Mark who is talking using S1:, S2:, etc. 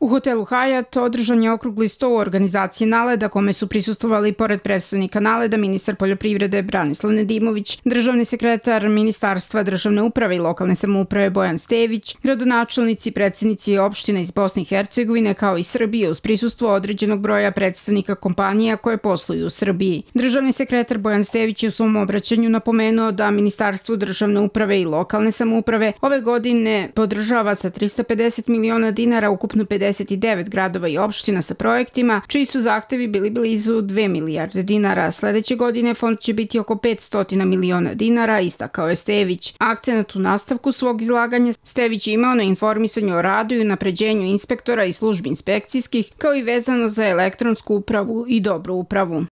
S1: U hotelu Hyatt održan je okrugli sto u organizaciji Naleda kome su prisustovali pored predstavnika Naleda ministar poljoprivrede Branislav Nedimović, državni sekretar Ministarstva državne uprave i lokalne samouprave Bojan Stević, gradonačelnici, predsednici opština iz Bosne i Hercegovine kao i Srbije uz prisustvo određenog broja predstavnika kompanija koje posluju u Srbiji. Državni sekretar Bojan Stević je u svom obraćanju napomenuo da Ministarstvo državne uprave i lokalne samouprave ove godine podržava sa 350 miliona dinara ukupno 50 59 gradova i opština sa projektima, čiji su zahtevi bili blizu 2 milijarde dinara. Sledeće godine fond će biti oko 500 miliona dinara, istakao je Stević. Akcenat u nastavku svog izlaganja Stević je imao na informisanju o radu i napređenju inspektora i službi inspekcijskih, kao i vezano za elektronsku upravu i dobru upravu.